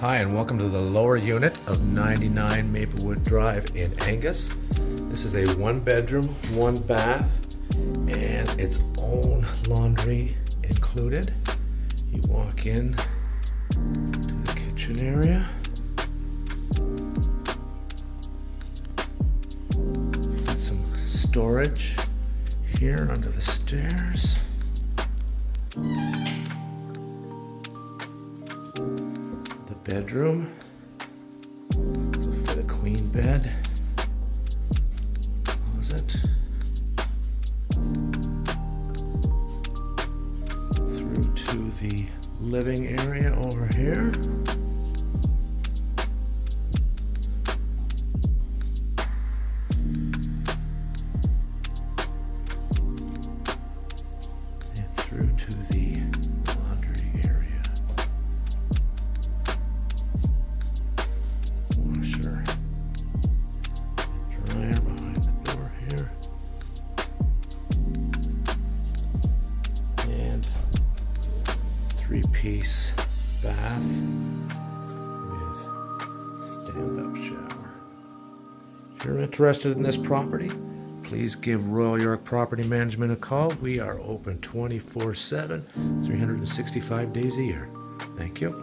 Hi, and welcome to the lower unit of 99 Maplewood Drive in Angus. This is a one bedroom, one bath, and its own laundry included. You walk in to the kitchen area. Got some storage here under the stairs. Bedroom. This will fit a queen bed. Closet. Through to the living area over here. And through to the three piece bath with stand up shower. If you're interested in this property, please give Royal York Property Management a call. We are open 24 7, 365 days a year. Thank you.